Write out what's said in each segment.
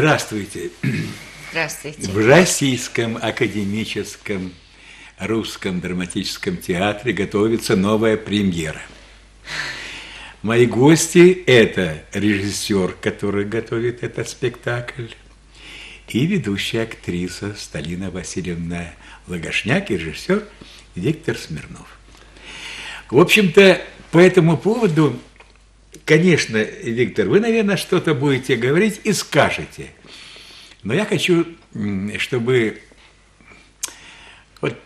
Здравствуйте. Здравствуйте. В Российском академическом русском драматическом театре готовится новая премьера. Мои гости – это режиссер, который готовит этот спектакль, и ведущая актриса Сталина Васильевна Лагошняк и режиссер Виктор Смирнов. В общем-то, по этому поводу, конечно, Виктор, вы, наверное, что-то будете говорить и скажете. Но я хочу, чтобы вот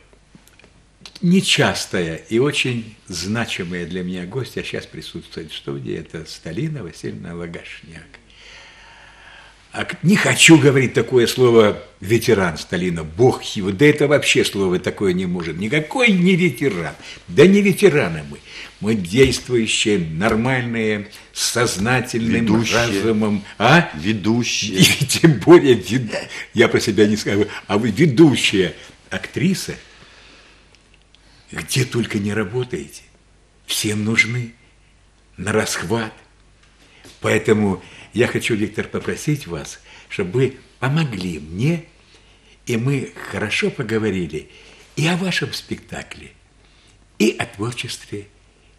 нечастая и очень значимая для меня гостья сейчас присутствует в студии. Это Сталина Васильевна Лагошняк. А не хочу говорить такое слово ветеран Сталина, бог его, да это вообще слово такое не может. Никакой не ветеран, да не ветераны мы. Мы действующие, нормальные, с сознательным Ведущие. разумом. А? Ведущие. И тем более, вед- я про себя не скажу, а вы ведущая актриса, где только не работаете, всем нужны на расхват. Поэтому я хочу, Виктор, попросить вас, чтобы вы помогли мне, и мы хорошо поговорили и о вашем спектакле, и о творчестве,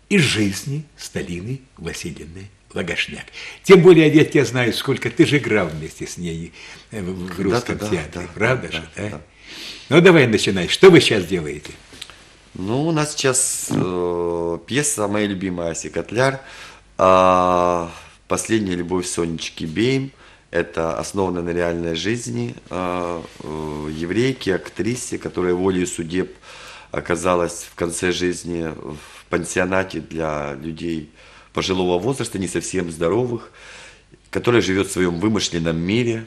и жизни Сталины Васильевны Лагошняк. Тем более, ведь я знаю, сколько ты же играл вместе с ней э, в русском да, театре, да, правда да, же? да, да? Ну, давай начинай. Что вы сейчас делаете? Ну, у нас сейчас э, пьеса моя любимая Аси Котляр. а, Последняя любовь Сонечки Бейм. Это основано на реальной жизни э, э, еврейки, актрисе, которая волей судеб оказалась в конце жизни в пансионате для людей пожилого возраста, не совсем здоровых, которая живет в своем вымышленном мире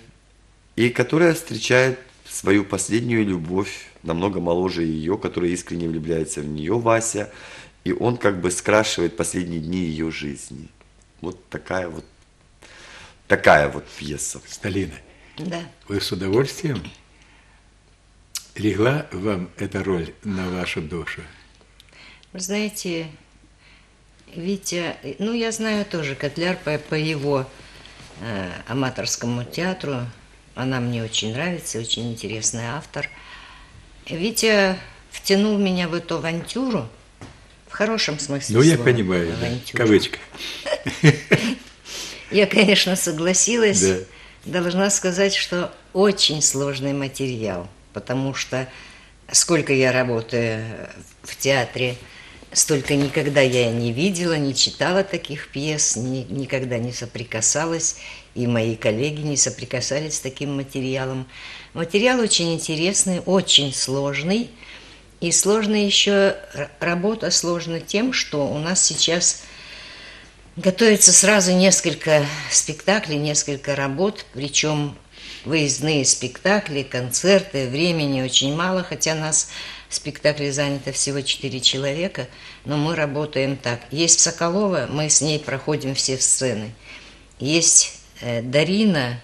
и которая встречает свою последнюю любовь, намного моложе ее, которая искренне влюбляется в нее, Вася, и он как бы скрашивает последние дни ее жизни. Вот такая вот, такая вот пьеса. Сталина, Да. вы с удовольствием легла вам эта роль на вашу душу? Вы знаете, Витя, ну я знаю тоже Котляр по, по его э, аматорскому театру. Она мне очень нравится, очень интересный автор. Витя втянул меня в эту авантюру, в хорошем смысле Ну, я слова, понимаю, да, кавычка. Я, конечно, согласилась. Да. Должна сказать, что очень сложный материал, потому что сколько я работаю в театре, столько никогда я не видела, не читала таких пьес, ни- никогда не соприкасалась, и мои коллеги не соприкасались с таким материалом. Материал очень интересный, очень сложный, и сложно еще, работа сложна тем, что у нас сейчас Готовится сразу несколько спектаклей, несколько работ, причем выездные спектакли, концерты, времени очень мало, хотя нас в спектакле занято всего 4 человека, но мы работаем так. Есть Соколова, мы с ней проходим все сцены. Есть э, Дарина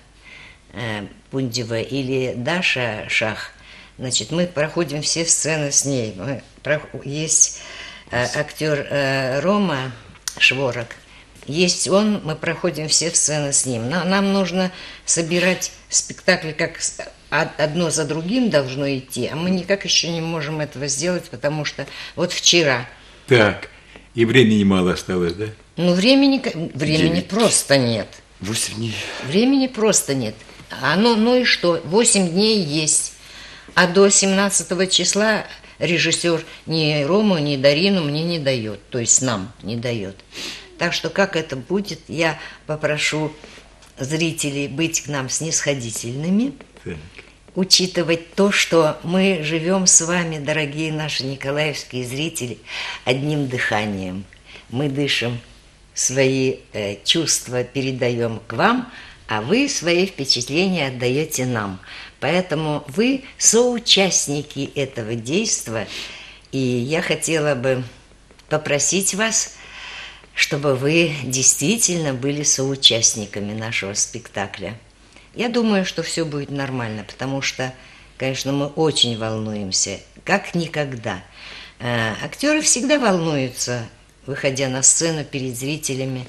э, Пундева или Даша Шах, значит, мы проходим все сцены с ней. Мы Есть э, актер э, Рома Шворок, есть он, мы проходим все сцены с ним. Но нам нужно собирать спектакли, как од- одно за другим должно идти, а мы никак еще не можем этого сделать, потому что вот вчера, Так, и времени мало осталось, да? ну времени, времени Девять. просто нет. Восемь дней. Времени просто нет. А ну, ну и что? Восемь дней есть. А до 17 числа режиссер ни Рому, ни Дарину мне не дает. То есть нам не дает. Так что как это будет, я попрошу зрителей быть к нам снисходительными, Так. учитывать то, что мы живем с вами, дорогие наши николаевские зрители, одним дыханием. Мы дышим, свои э, чувства передаем к вам, а вы свои впечатления отдаете нам. Поэтому вы соучастники этого действа, и я хотела бы попросить вас, чтобы вы действительно были соучастниками нашего спектакля. Я думаю, что все будет нормально, потому что, конечно, мы очень волнуемся, как никогда. Э, Актеры всегда волнуются, выходя на сцену перед зрителями,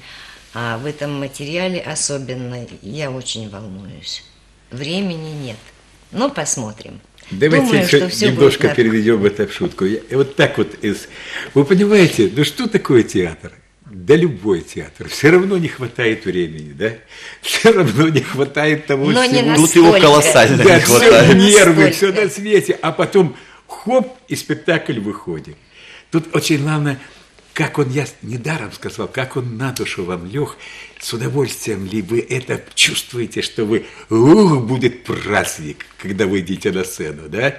а в этом материале особенно я очень волнуюсь. времени нет. Но посмотрим. Давайте Думаю, еще что немножко будет переведем это в шутку. Я- вот так вот из... Вы понимаете, ну что такое театр? Да любой театр. Все равно не хватает времени, да? Все равно не хватает того Но не всего. на- Тут его колоссально Да, не все хватает. нервы, Настолько. все на свете, а потом хоп, и спектакль выходит. Тут очень главное, как он, я недаром сказал, как он на душу вам лег, с удовольствием ли вы это чувствуете, что вы, ух, будет праздник, когда вы идете на сцену, да?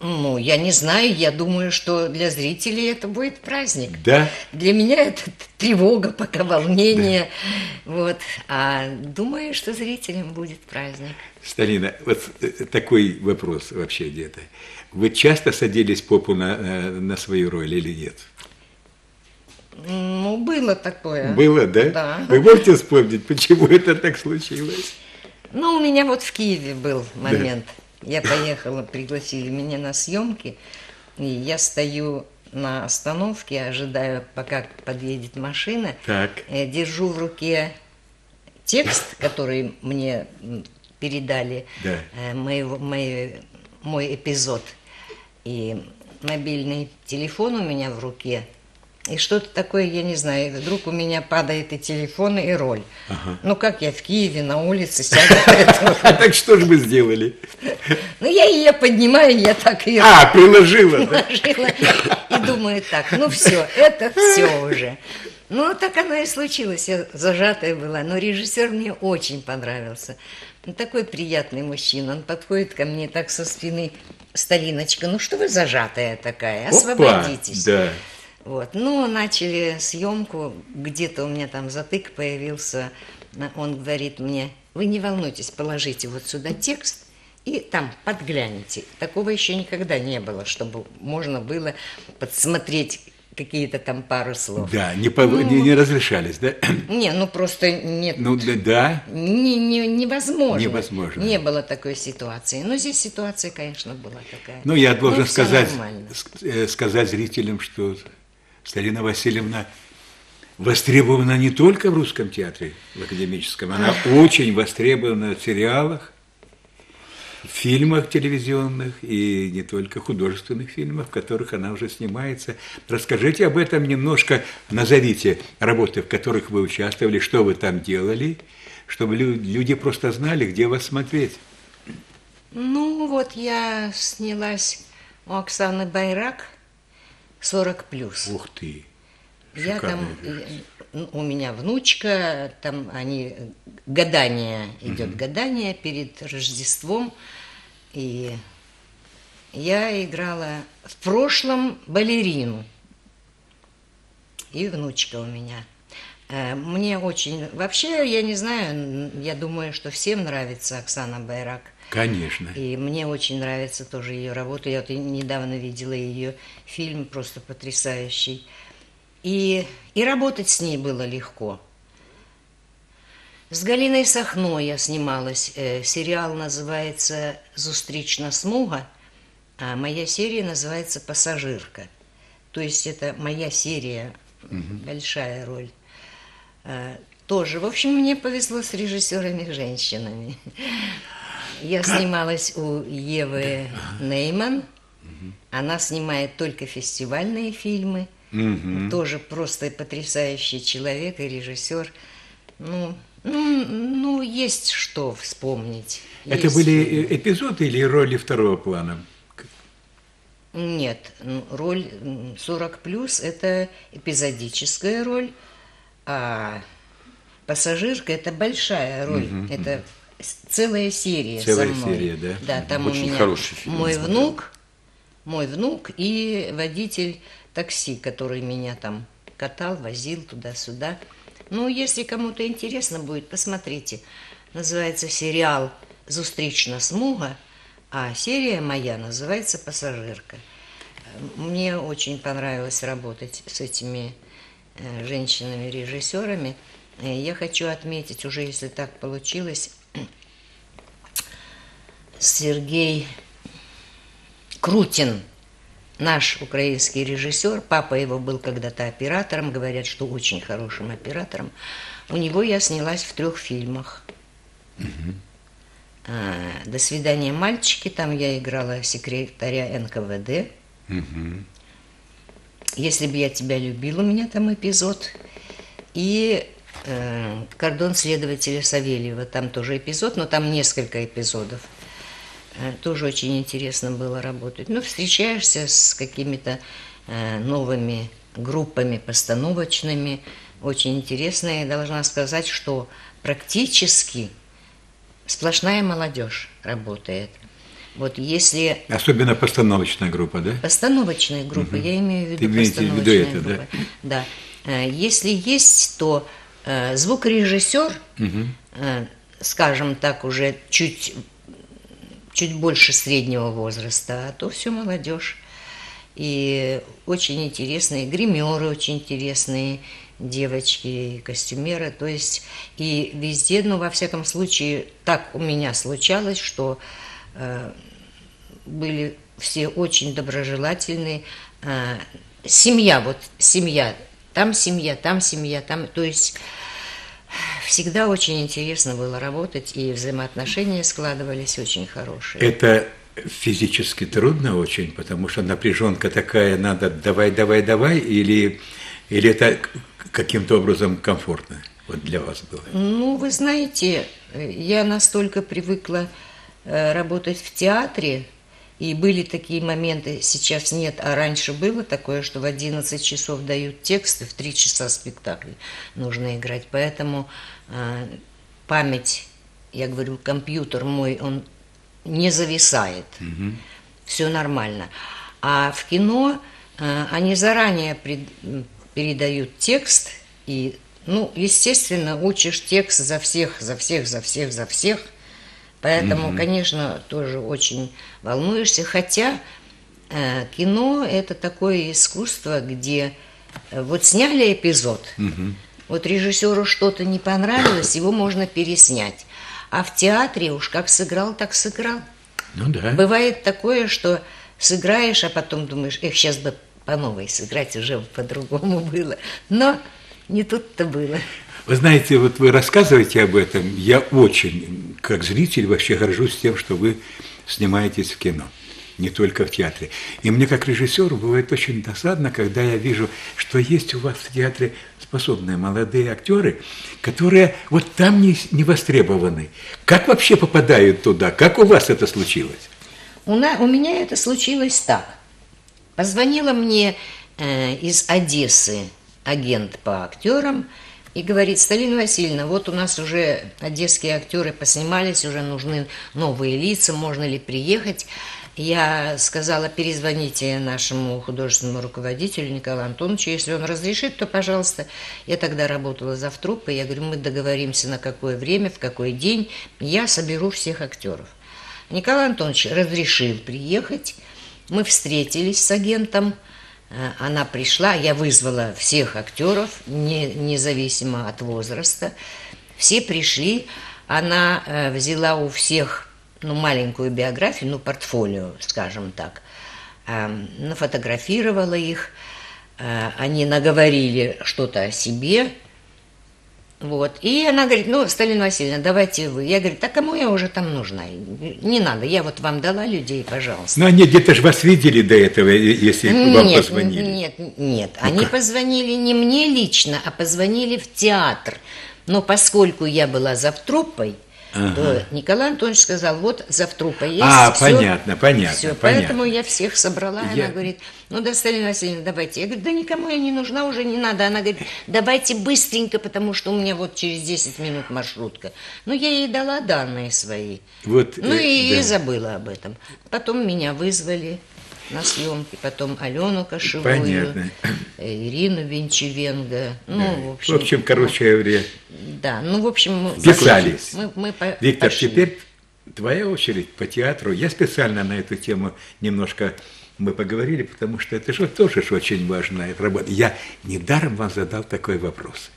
Ну, я не знаю, я думаю, что для зрителей это будет праздник. Да? Для меня это тревога, пока волнение. Вот. А думаю, что зрителям будет праздник. Сталина, вот э, такой вопрос вообще где-то. Вы часто садились попу на, э, на свою роль или нет? Ну, было такое. Было, да? Да. Вы можете вспомнить, почему это так случилось? Ну, у меня вот в Киеве был момент. Я поехала, пригласили меня на съемки, и я стою на остановке, ожидаю, пока подъедет машина. Так. Э, Держу в руке текст, который мне передали, Да. э, моего- мой, мой эпизод. И мобильный телефон у меня в руке. И что-то такое, я не знаю, вдруг у меня падает и телефон, и роль. Ну как я в Киеве на улице сяду? А так что же вы сделали? Ну я ее поднимаю, я так ее А, приложила, да? положила и думаю так, ну все, это все уже. Ну, так оно и случилось, я зажатая была. Но режиссер мне очень понравился. Он такой приятный мужчина, он подходит ко мне так со спины, Сталиночка, ну что вы зажатая такая, Опа, освободитесь. да. Вот. Ну, начали съемку, где-то у меня там затык появился. Он говорит мне, вы не волнуйтесь, положите вот сюда текст и там подгляните. Такого еще никогда не было, чтобы можно было подсмотреть какие-то там пару слов. Да, не, пов- не, не разрешались, да? Не, ну просто нет, Ну, да, да. не, не- невозможно. Невозможно. Не было такой ситуации. Но здесь ситуация, конечно, была такая. Ну, я должен Ну, сказать, нормально. э, сказать зрителям, что Сталина Васильевна востребована не только в русском театре, в академическом, она очень востребована в сериалах, в фильмах телевизионных и не только художественных фильмах, в которых она уже снимается. Расскажите об этом немножко, назовите работы, в которых вы участвовали, что вы там делали, чтобы лю- люди просто знали, где вас смотреть. Ну, вот я снялась у Оксаны Байрак 40 плюс. Ух ты! Я там, шикарная э, у меня внучка, там они, гадание, идет гадание перед Рождеством, и я играла в прошлом балерину, и внучка у меня. Э, Мне очень, вообще, я не знаю, я думаю, что всем нравится Оксана Байрак. Конечно. И мне очень нравится тоже ее работа. Я вот недавно видела ее фильм, просто потрясающий. И, и работать с ней было легко. С Галиной Сахно я снималась. Э, сериал называется «Зустрічна смуга», а моя серия называется «Пассажирка». То есть это моя серия, большая роль. Э, тоже, в общем, мне повезло с режиссерами-женщинами. Я снималась у Евы Нейман. Она снимает только фестивальные фильмы. Тоже просто потрясающий человек и режиссер. Ну, ну, ну, есть что вспомнить. Это Есть. были эпизоды или роли второго плана? Нет, роль м, 40 плюс это эпизодическая роль, а пассажирка это большая роль. Это с- целая серия. Целая со мной. серия, да? Да, там Очень у меня хороший фильм, мой смотрел. внук, мой внук и водитель такси, который меня там катал, возил туда-сюда. Ну, если кому-то интересно будет, посмотрите. Называется сериал «Зустрічна смуга», а серия моя называется «Пассажирка». Мне очень понравилось работать с этими женщинами-режиссерами. Э, Я хочу отметить, уже если так получилось, Сергей Крутин, наш украинский режиссер, папа его был когда-то оператором, говорят, что очень хорошим оператором. У него я снялась в трех фильмах. А, «До свидания, мальчики». Там я играла секретаря НКВД. «Если бы я тебя любил», у меня там эпизод. И э, «Кордон следователя Савельева». Там тоже эпизод, но там несколько эпизодов. Э, тоже очень интересно было работать. Ну, встречаешься с какими-то э, новыми группами постановочными. Очень интересно. Я должна сказать, что практически сплошная молодежь работает. Вот если... Особенно постановочная группа, да? Постановочная группа, я имею в виду Ты имеете в виду это, да? группа. Да. Э, Если есть, то э, звукорежиссер, э, скажем так, уже чуть, чуть больше среднего возраста, а то все молодежь. И очень интересные, гримеры очень интересные, девочки, костюмеры. То есть и везде, ну, во всяком случае, так у меня случалось, что э, были все очень доброжелательные. Э, семья, вот семья, там семья, там семья, там, то есть всегда очень интересно было работать, и взаимоотношения складывались очень хорошие. Это физически трудно очень, потому что напряженка такая, надо давай, давай, давай, или, или это каким-то образом комфортно вот для вас было? Ну, вы знаете, э, я настолько привыкла э, работать в театре, и были такие моменты, сейчас нет, а раньше было такое, что в 11 часов дают тексты, в 3 часа спектакль нужно играть. Поэтому э, память, я говорю, компьютер мой, он не зависает. Все нормально. А в кино э, они заранее пред- передают текст, и, ну, естественно, учишь текст за всех, за всех, за всех, за всех. Поэтому, конечно, тоже очень волнуешься. Хотя э, кино это такое искусство, где э, вот сняли эпизод, вот режиссеру что-то не понравилось, его можно переснять. А в театре уж как сыграл, так сыграл. Ну да. Бывает такое, что сыграешь, а потом думаешь, эх, сейчас бы по новой сыграть уже по-другому было. Но не тут-то было. Вы знаете, вот вы рассказываете об этом, я очень, как зритель, вообще горжусь тем, что вы снимаетесь в кино, не только в театре. И мне, как режиссеру, бывает очень досадно, когда я вижу, что есть у вас в театре способные молодые актеры, которые вот там не, не востребованы. Как вообще попадают туда? Как у вас это случилось? У, на- у меня это случилось так. Позвонила мне э, из Одессы агент по актерам и говорит, Сталина Васильевна, вот у нас уже одесские актеры поснимались, уже нужны новые лица, можно ли приехать? Я сказала, перезвоните нашему художественному руководителю Николаю Антоновичу, если он разрешит, то, пожалуйста. Я тогда работала за труппой, я говорю, мы договоримся на какое время, в какой день, я соберу всех актеров. Николай Антонович разрешил приехать. Мы встретились с агентом. Э, Она пришла, я вызвала всех актеров, не- независимо от возраста. Все пришли. Она э, взяла у всех ну, маленькую биографию, ну, портфолио, скажем так. Эм, Нафотографировала их. Э, Они наговорили что-то о себе, вот. И она говорит, ну, Сталина Васильевна, давайте вы. Я говорю, да кому я уже там нужна? Не надо, я вот вам дала людей, пожалуйста. Ну, они где-то же вас видели до этого, если вам нет, позвонили. Ну нет, нет. Они позвонили не мне лично, а позвонили в театр. Но поскольку я была завтруппой, то Николай Антонович сказал, вот завтрупа есть. А, всё, понятно, понятно, всё. понятно. Поэтому я всех собрала, и Я- она говорит, ну да, Сталина Васильевна, давайте. Я говорю, да никому я не нужна, уже не надо. Она говорит, давайте быстренько, потому что у меня вот через 10 минут маршрутка. Ну, я ей дала данные свои. Вот, Ну э, и да. забыла об этом. Потом меня вызвали на съемки, потом Алену Кошевую, Понятно. Ирину Венчевенго. Ну, в общем, В общем, короче говоря, да, ну, в общем, Писались. Мы, мы по- Виктор, пошли. теперь твоя очередь по театру. Я специально на эту тему немножко мы поговорили, потому что это же тоже ж очень важная работа. Я недаром вам задал такой вопрос.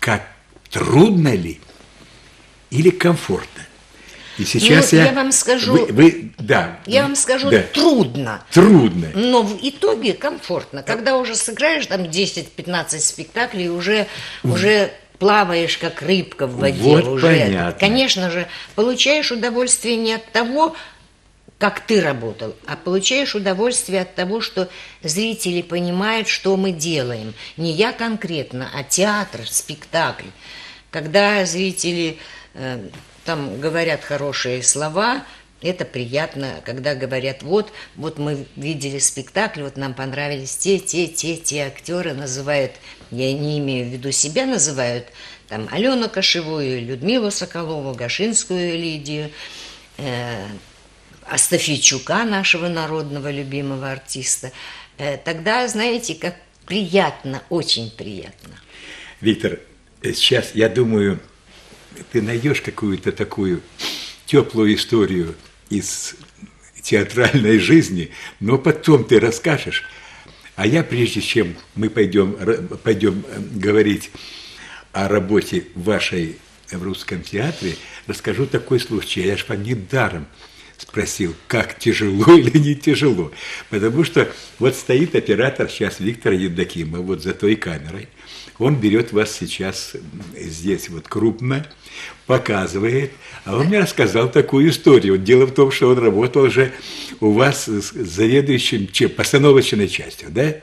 Как трудно ли или комфортно? И сейчас Ну, я... я вам скажу- Вы, вы- да. Я вам скажу, да. трудно. Трудно. Но в итоге комфортно. Когда уже сыграешь там 10-15 спектаклей, уже, уже плаваешь как рыбка в воде Вот уже. понятно. Конечно же, получаешь удовольствие не от того, как ты работал, а получаешь удовольствие от того, что зрители понимают, что мы делаем. Не я конкретно, а театр, спектакль. Когда зрители э, там говорят хорошие слова, это приятно, когда говорят, вот, вот мы видели спектакль, вот нам понравились те, те, те, те актеры, называют, я не имею в виду себя, называют там Алену Кошевую, Людмилу Соколову, Гашинскую Лидию, э, Астафийчука, нашего народного любимого артиста, э, тогда, знаете, как приятно, очень приятно. Виктор, э, сейчас, я думаю, ты найдешь какую-то такую теплую историю из театральной жизни, но потом ты расскажешь. А я, прежде чем мы пойдем, пойдем э, говорить о работе вашей в русском театре, расскажу такой случай. Я же вам недаром спросил, как тяжело или не тяжело. Потому что вот стоит оператор сейчас Виктор Евдокимов вот за той камерой. Он берет вас сейчас здесь вот крупно, показывает. А он мне рассказал такую историю. Вот дело в том, что он работал же у вас с заведующим чем, постановочной частью, да?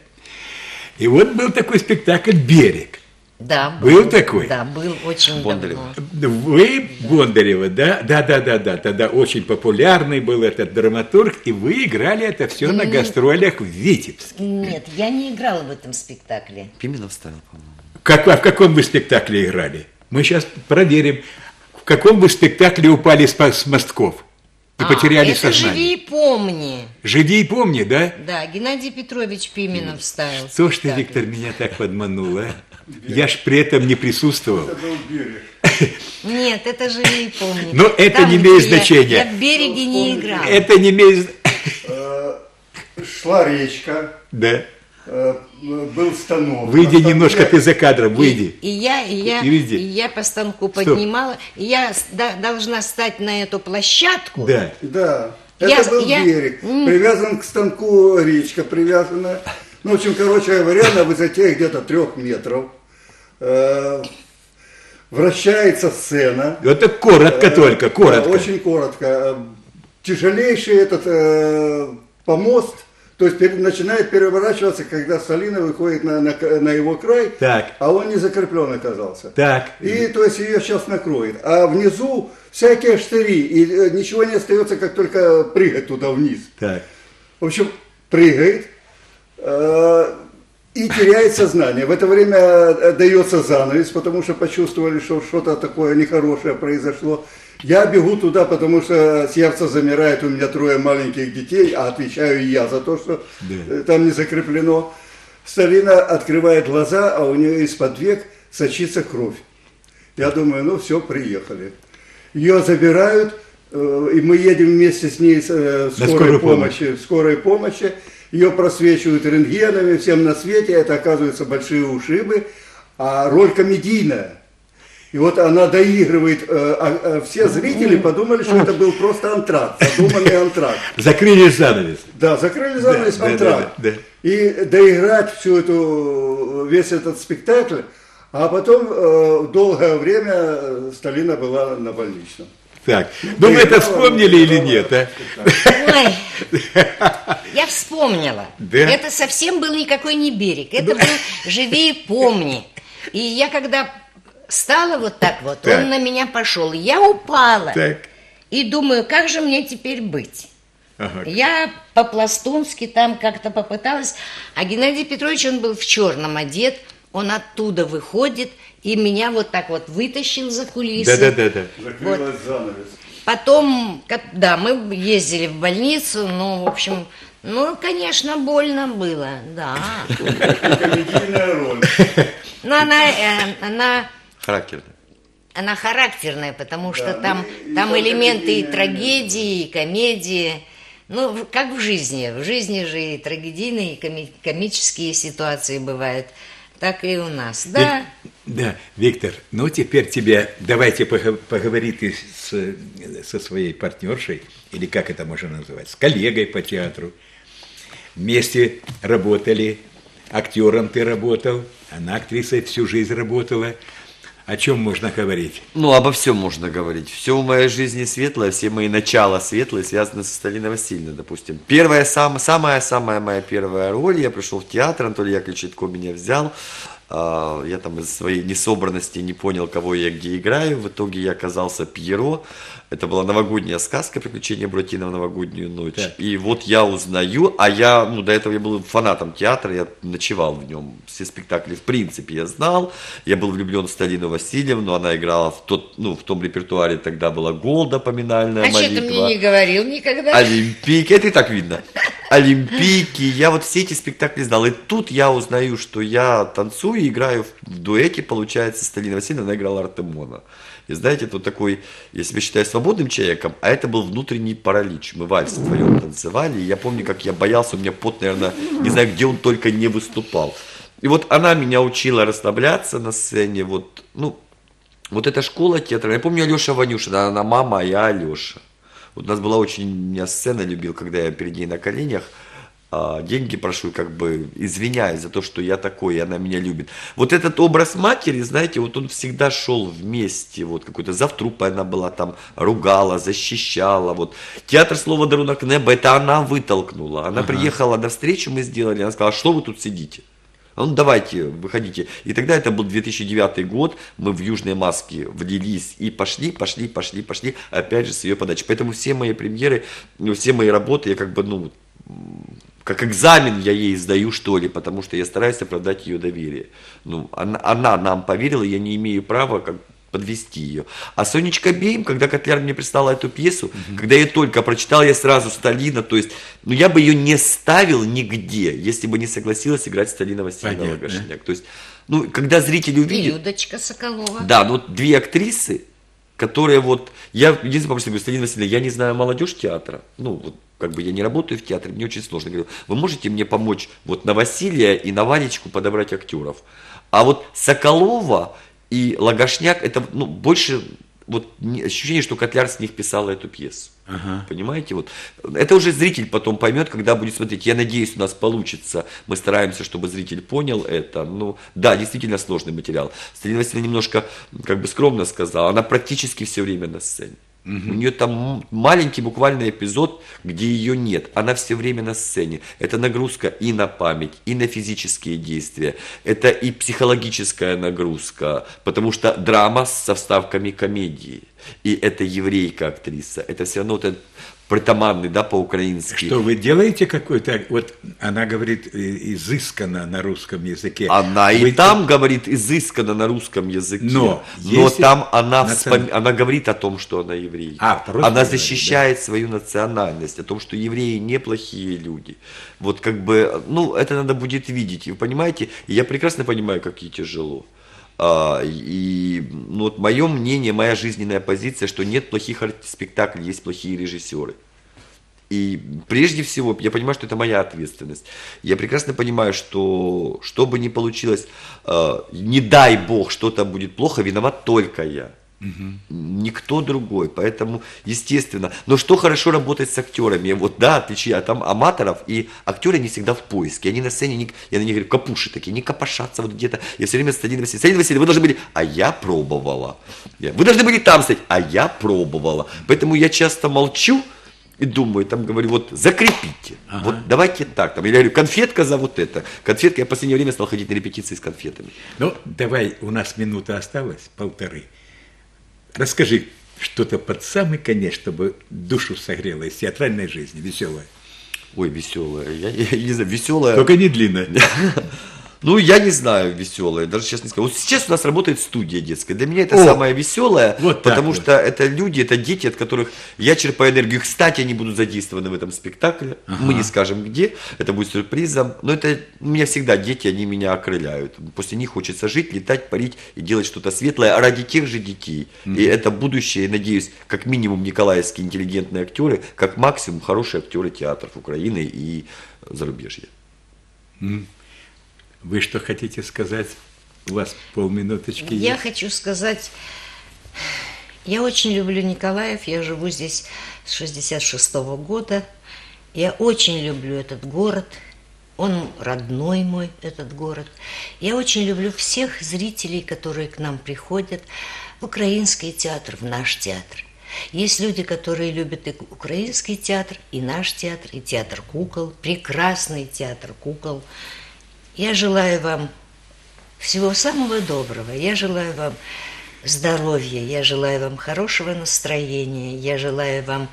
И вот был такой спектакль «Берег». Да, Был такой? Да, был очень Бондарев. давно. Вы Бондарева, да? Да, да, да, да. Тогда очень популярный был этот драматург, и вы играли это все на гастролях в Витебске. Нет, я не играла в этом спектакле. Пименов ставил, по-моему. Как, а в каком вы спектакле играли? Мы сейчас проверим, в каком вы спектакле упали с, с мостков и А, потеряли это сознание. «Живи и помни». Живи и помни, да? Да, Геннадий Петрович Пименов ставил. Что ж ты, спектакль. Виктор, меня так подманул, а? Я ж при этом не присутствовал. Нет, это «Живи и помни». Но это не имеет где я- значения. Я в береге не играла. Это не имеет... Э, шла речка, Да. Э, был станок. Выйди станке- немножко ты за кадром, выйди. И я, и я, И везде. и я по станку поднимала. И я да- должна стать на эту площадку. Да. Да, Я- это был я- берег. М. Привязан к станку речка, привязана. Ну, в общем, короче говоря, на высоте где-то трех метров. Э, вращается сцена. Это коротко только, коротко. Очень коротко. Э, Тяжелейший этот э, помост, то есть начинает переворачиваться, когда Салина выходит на, на, на его край, Так. а он не закреплен оказался. Так. И то есть ее сейчас накроет. А внизу всякие штыри, и э, ничего не остается, как только прыгать туда вниз. Так. В общем, прыгает э, и теряет сознание. В это время э, дается занавес, потому что почувствовали, что что-то такое нехорошее произошло. Я бегу туда, потому что сердце замирает, у меня трое маленьких детей, а отвечаю я за то, что Да. э, там не закреплено. Сталина открывает глаза, а у нее из-под век сочится кровь. Я думаю, ну все, приехали. Ее забирают, э, и мы едем вместе с ней с э, скорой помощи, скорой помощи. Ее просвечивают рентгенами, всем на свете. Это, оказывается, большие ушибы, а роль комедийная. И вот она доигрывает. э, а- а все зрители подумали, что это был просто антракт, задуманный антракт. Закрыли занавес. Да, закрыли занавес Да, да, антракт. да, да. И доиграть всю эту, весь этот спектакль, а потом э, долгое время э, Сталина была на больничном. Так. Ну, мы это вспомнили или нет, а? Ой, я вспомнила. Да? Это совсем был никакой не берег. Это был «Живи и помни». И я когда стала вот так вот, Так. он на меня пошел. Я упала. Так. И думаю, как же мне теперь быть? Ага. Я по-пластунски там как-то попыталась, а Геннадий Петрович, он был в черном одет, он оттуда выходит и меня вот так вот вытащил за кулисы. Да-да-да-да. Закрылась занавес. Потом, как- да, мы ездили в больницу, ну, в общем, ну, конечно, больно было, да. Комедийная роль. Но она, э, она, Характерно. она характерная, потому что Да, там, и там там элементы и трагедии, и комедии. Ну, как в жизни. В жизни же и трагедийные, и коми- комические ситуации бывают. Так и у нас. Да, Вик- Да, Виктор, ну теперь тебе, давайте пого- поговори ты с, со своей партнершей, или как это можно назвать, с коллегой по театру. Вместе работали, актером ты работал, она актрисой всю жизнь работала. О чем можно говорить? Ну, обо всем можно говорить. Все в моей жизни светлое, все мои начала светлые связаны со Сталиной Васильевной, допустим. Первая, сам, самая-самая моя первая роль, я пришел в театр, Анатолий Яковлевич Читко меня взял, я там из своей несобранности не понял, кого я где играю. В итоге я оказался Пьеро. Это была новогодняя сказка «Приключения Буратино в новогоднюю ночь». Так. И вот я узнаю, а я, ну, до этого я был фанатом театра, я ночевал в нем. Все спектакли, в принципе, я знал. Я был влюблен в Сталину Васильевну, она играла в, тот, ну, в том репертуаре, тогда была «Голда», поминальная А что молитва. ты мне не говорил никогда? Олимпийки, это и так видно. Олимпийки, я вот все эти спектакли знал. И тут я узнаю, что я танцую и играю в дуэте, получается, Сталина Васильевна, она играла Артемона. И знаете, это вот такой, я себя считаю свободным человеком, а это был внутренний паралич. Мы вальс вдвоем танцевали, и я помню, как я боялся, у меня пот, наверное, не знаю, где он только не выступал. И вот она меня учила расслабляться на сцене, вот, ну, вот эта школа театра. Я помню Алеша Ванюшина, она мама, а я Алеша. Вот у нас была очень, меня сцена любил, когда я перед ней на коленях, а, деньги прошу, как бы извиняюсь за то, что я такой, и она меня любит. Вот этот образ матери, знаете, вот он всегда шел вместе, вот какой-то завтрупа она была там, ругала, защищала, вот. Театр слова Дарунок Неба, это она вытолкнула. Она приехала на встречу, мы сделали, она сказала, что вы тут сидите? А Ну давайте, выходите. И тогда это был 2009 год, мы в Южной Маске влились и пошли, пошли, пошли, пошли, опять же с ее подачи. Поэтому все мои премьеры, ну, все мои работы, я как бы, ну, как экзамен я ей сдаю, что ли, потому что я стараюсь оправдать ее доверие. Ну, она, она нам поверила, я не имею права как подвести ее. А Сонечка Бейм, когда Котляр мне прислала эту пьесу, когда я только прочитал, я сразу Сталина, то есть, ну я бы ее не ставил нигде, если бы не согласилась играть Сталина Васильевна Понятно. Лагошняк. То есть, ну, когда зритель увидит, Людочка Соколова. да, ну вот две актрисы, которые вот, я единственное попросил, говорю, Сталина Васильевна, я не знаю молодежь театра, ну, вот, как бы я не работаю в театре, мне очень сложно. Говорю, вы можете мне помочь вот на Василия и на Валечку подобрать актеров? А вот Соколова и Лагошняк, это ну, больше вот ощущение, что Котляр с них писал эту пьесу. Ага. Понимаете? Вот. Это уже зритель потом поймет, когда будет смотреть. Я надеюсь, у нас получится. Мы стараемся, чтобы зритель понял это. Ну, да, действительно сложный материал. Сталина Васильевна немножко, как бы скромно сказала, она практически все время на сцене. У нее там маленький буквально эпизод, где ее нет. Она все время на сцене. Это нагрузка и на память, и на физические действия. Это и психологическая нагрузка, потому что драма со вставками комедии. И это еврейка актриса. Это все равно вот этот притаманный, да, по-украински. Что вы делаете какой-то, вот она говорит э, изысканно на русском языке. Она и Вы- там говорит изысканно на русском языке, Но но там она, национ- вспом- она говорит о том, что она еврейка. А, она говорит, защищает свою национальность, о том, что евреи неплохие люди. Вот как бы, ну, это надо будет видеть. И вы понимаете, и я прекрасно понимаю, как ей тяжело. А, и ну, вот мое мнение, моя жизненная позиция, что нет плохих спектаклей, есть плохие режиссеры. И прежде всего, я понимаю, что это моя ответственность. Я прекрасно понимаю, что что бы ни получилось, э, не дай бог, что-то будет плохо, виноват только я. Никто другой. Поэтому, естественно. Но что хорошо работать с актерами? Вот, да, отличие от ам- аматоров, и актеры не всегда в поиске. Они на сцене, не, я на них говорю, капуши такие, не копошатся вот где-то. Я все время с Сталиной Васильевной, Сталина Васильевна, вы должны были, а я пробовала. Вы должны были там стоять, а я пробовала. Поэтому я часто молчу, и думаю, там говорю, вот закрепите, вот давайте так, там, или я говорю, конфетка за вот это, конфетка, я в последнее время стал ходить на репетиции с конфетами. Ну, давай, у нас минута осталась, полторы. Расскажи что-то под самый конец, чтобы душу согрело из театральной жизни, веселое. Ой, веселая, я, я не знаю, веселая. Только не длинное. Ну, я не знаю, веселая, даже сейчас не скажу. Вот сейчас у нас работает студия детская. Для меня это О! самое веселое, Вот потому вот. что это люди, это дети, от которых я черпаю энергию. Кстати, они будут задействованы в этом спектакле. Мы не скажем где, это будет сюрпризом. Но это у меня всегда дети, они меня окрыляют. После них хочется жить, летать, парить и делать что-то светлое ради тех же детей. И это будущее, надеюсь, как минимум николаевские интеллигентные актеры, как максимум хорошие актеры театров Украины и зарубежья. Вы что хотите сказать? У вас полминуточки Я есть. хочу сказать, я очень люблю Николаев, я живу здесь с 66 года. Я очень люблю этот город, Он родной мой, этот город. Я очень люблю всех зрителей, которые к нам приходят в украинский театр, в наш театр. Есть люди, которые любят и украинский театр, и наш театр, и театр кукол, прекрасный театр кукол. Я желаю вам всего самого доброго. Я желаю вам здоровья, я желаю вам хорошего настроения, я желаю вам,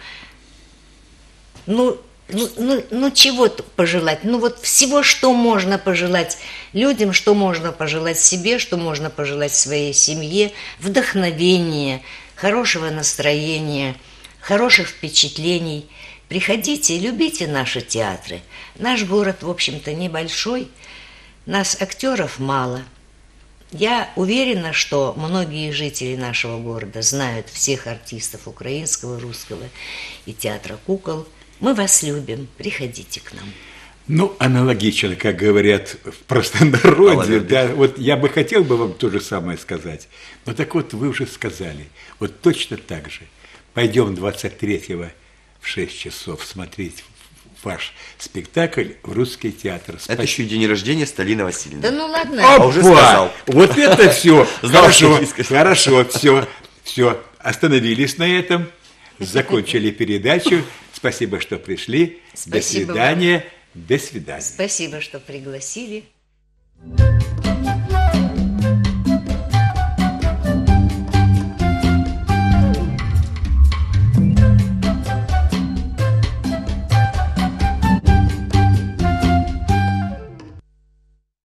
ну, ну, ну, ну чего пожелать? Ну вот всего, что можно пожелать людям, что можно пожелать себе, что можно пожелать своей семье, вдохновения, хорошего настроения, хороших впечатлений. Приходите, любите наши театры. Наш город, в общем-то, небольшой, нас актеров мало. Я уверена, что многие жители нашего города знают всех артистов украинского, русского и театра кукол. Мы вас любим, приходите к нам. Ну, аналогично, как говорят в простонародье, да, вот я бы хотел бы вам то же самое сказать. Но так вот, вы уже сказали, вот точно так же. Пойдем 23-го в 6 часов смотреть ваш спектакль в русский театр. Спасибо. Это еще день рождения Сталина Васильевна. Да ну ладно. А, уже сказал. Вот это все. Хорошо, хорошо, все, все. Остановились на этом, закончили передачу. Спасибо, что пришли. До свидания. До свидания. Спасибо, что пригласили.